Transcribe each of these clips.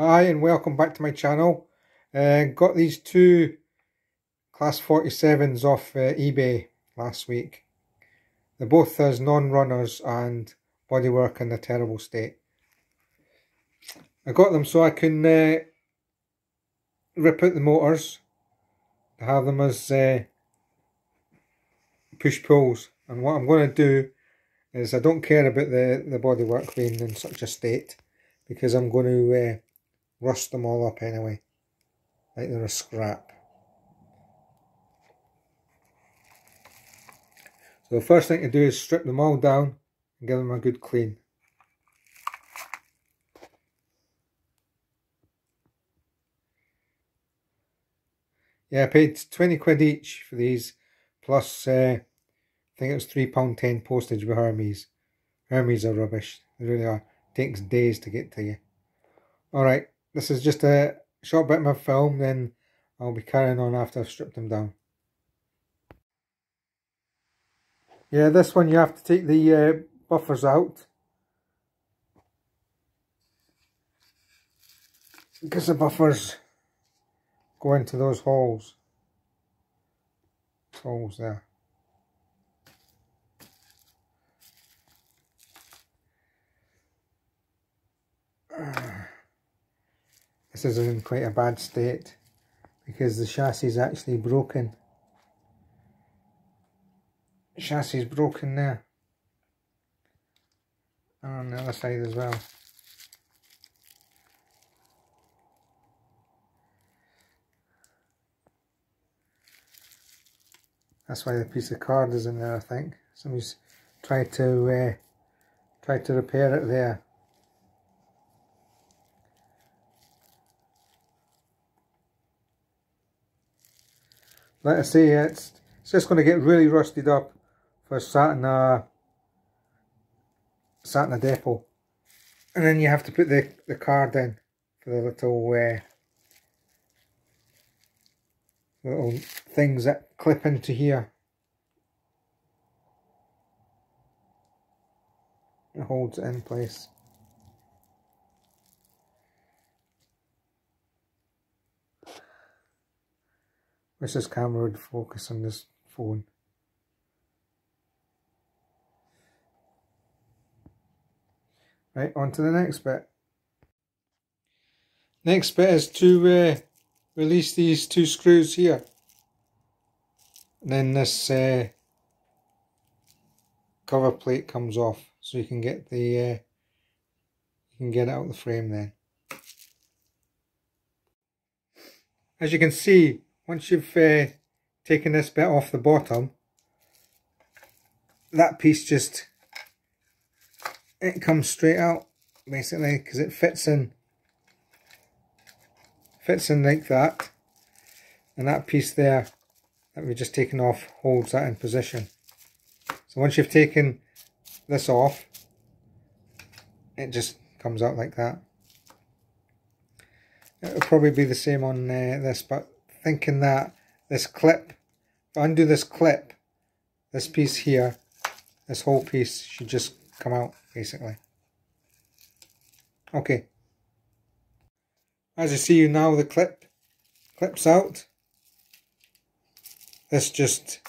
Hi and welcome back to my channel. Uh, got these two Class 47s off uh, eBay last week. They're both as non-runners and bodywork in a terrible state. I got them so I can uh, rip out the motors, have them as uh, push pulls. And what I'm going to do is I don't care about the, the bodywork being in such a state because I'm going to uh, rust them all up anyway, like they're a scrap. So the first thing to do is strip them all down and give them a good clean. Yeah, I paid 20 quid each for these, plus uh, I think it was £3.10 postage with Hermes. Hermes are rubbish, they really are. It takes days to get to you. Alright, this is just a short bit of my film, then I'll be carrying on after I've stripped them down. Yeah, this one you have to take the uh, buffers out. Because the buffers go into those holes. Holes there. This is in quite a bad state because the chassis is actually broken. The chassis is broken there. And on the other side as well. That's why the piece of card is in there, I think. Somebody's tried to uh, tried to repair it there. Like I say, it's, it's just going to get really rusted up for sat in a, a depot. And then you have to put the, the card in for the little uh, little things that clip into here. It holds it in place. Wish this camera would focus on this phone. Right, on to the next bit. Next bit is to uh, release these two screws here. And then this uh, cover plate comes off so you can get the uh, you can get out the frame then. As you can see once you've uh, taken this bit off the bottom that piece just it comes straight out basically because it fits in fits in like that. And that piece there that we've just taken off holds that in position. So once you've taken this off it just comes out like that. It'll probably be the same on uh, this but thinking that this clip, undo this clip, this piece here, this whole piece should just come out basically. Okay. As you see you now the clip clips out. This just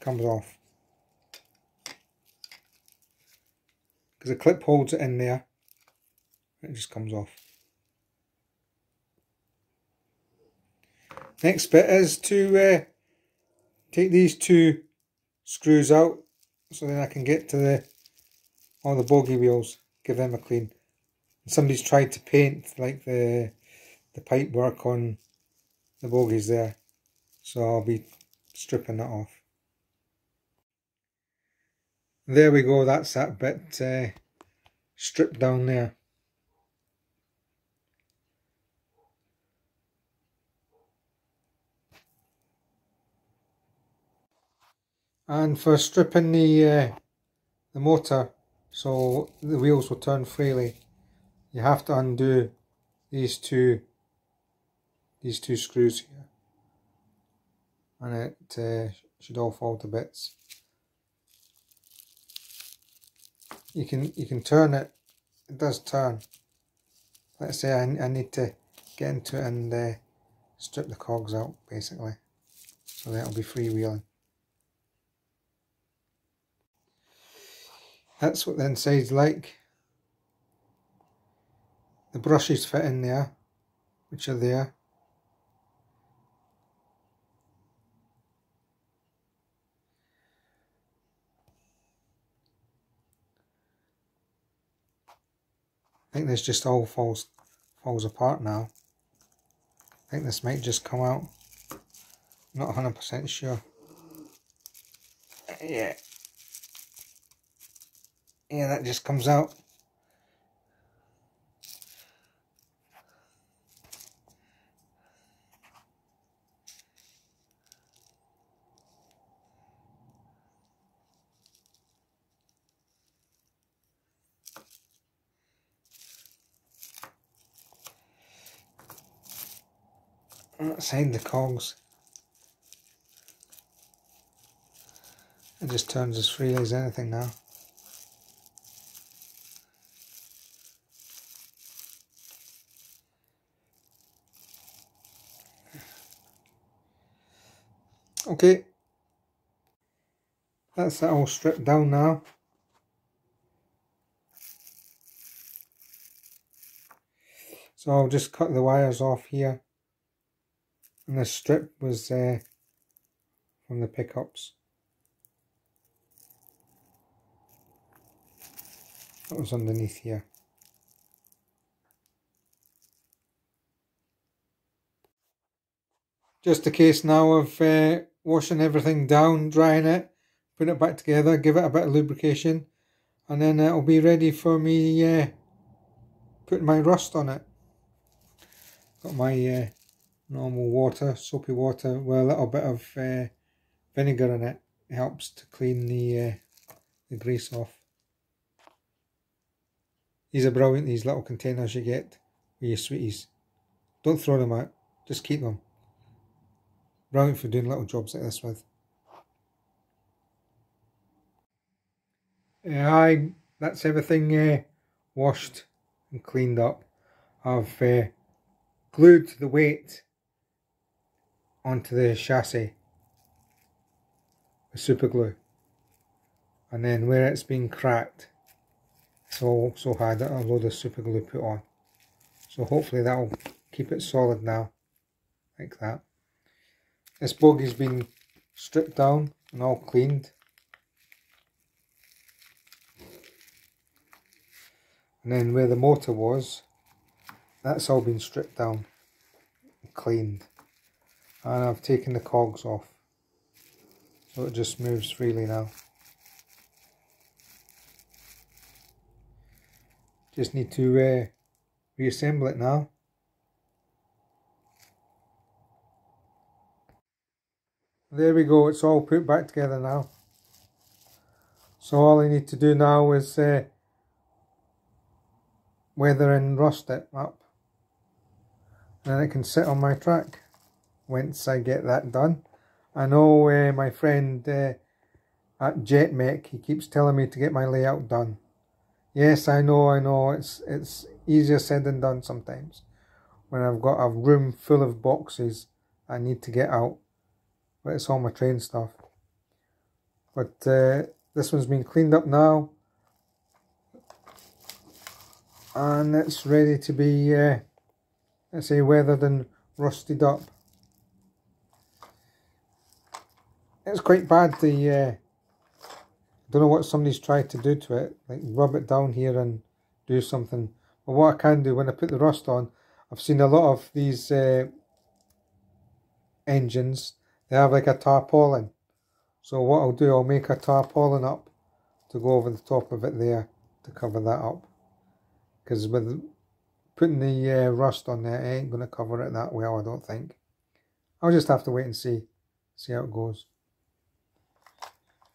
comes off. Because the clip holds it in there. It just comes off. Next bit is to uh, take these two screws out so then I can get to the all the bogie wheels, give them a clean. Somebody's tried to paint like the the pipe work on the bogies there. So I'll be stripping that off. There we go, that's that bit uh, stripped down there. And for stripping the uh, the motor so the wheels will turn freely you have to undo these two these two screws here. And it uh, should all fall to bits. You can you can turn it it does turn. Let's say I, I need to get into it and uh, strip the cogs out basically. So that'll be freewheeling that's what the inside's like the brushes fit in there which are there I think this just all falls falls apart now. I think this might just come out. Not 100% sure. Yeah. Yeah, that just comes out. outside the cogs. It just turns as freely as anything now. Okay, that's that all stripped down now. So I'll just cut the wires off here and the strip was uh, from the pickups. That was underneath here. Just a case now of uh, washing everything down, drying it, putting it back together, give it a bit of lubrication, and then it'll be ready for me uh, putting my rust on it. Got my uh, normal water, soapy water with a little bit of uh, vinegar in it. It helps to clean the, uh, the grease off. These are brilliant, these little containers you get with your sweeties. Don't throw them out, just keep them. Brilliant for doing little jobs like this with. Yeah, I, that's everything uh, washed and cleaned up. I've uh, glued the weight onto the chassis with super glue and then where it's been cracked it's also had a load of super glue put on so hopefully that'll keep it solid now like that this bogie's been stripped down and all cleaned. And then where the motor was that's all been stripped down and cleaned. And I've taken the cogs off. So it just moves freely now. Just need to uh, reassemble it now there we go it's all put back together now so all I need to do now is uh, weather and rust it up and then it can sit on my track once I get that done. I know uh, my friend uh, at JetMech, he keeps telling me to get my layout done. Yes, I know, I know, it's, it's easier said than done sometimes. When I've got a room full of boxes I need to get out. It's all my train stuff. But uh, this one's been cleaned up now. And it's ready to be, uh, let's say, weathered and rusted up. it's quite bad the uh, I don't know what somebody's tried to do to it like rub it down here and do something but what I can do when I put the rust on I've seen a lot of these uh, engines they have like a tarpaulin. So what I'll do I'll make a tarpaulin up to go over the top of it there to cover that up. Because with putting the uh, rust on there it ain't going to cover it that well I don't think. I'll just have to wait and see see how it goes.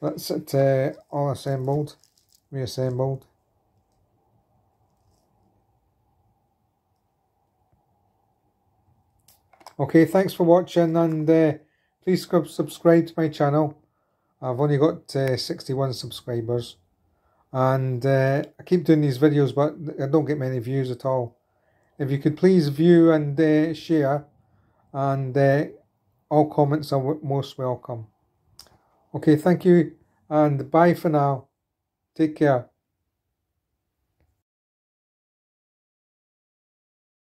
That's it uh, all assembled, reassembled. Okay, thanks for watching and uh, Please subscribe to my channel. I've only got uh, 61 subscribers. And uh, I keep doing these videos, but I don't get many views at all. If you could please view and uh, share. And uh, all comments are most welcome. Okay, thank you. And bye for now. Take care.